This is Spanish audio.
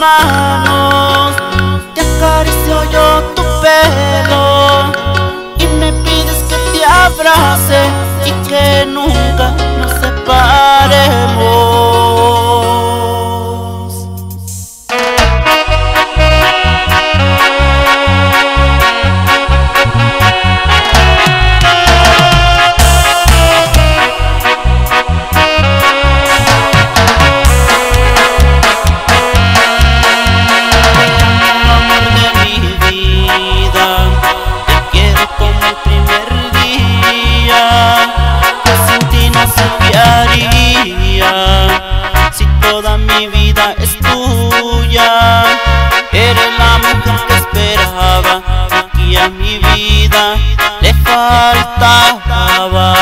manos, te acaricio yo tu pelo y me pides que te abrace es tuya. Eres la mujer que esperaba y a mi vida le faltaba.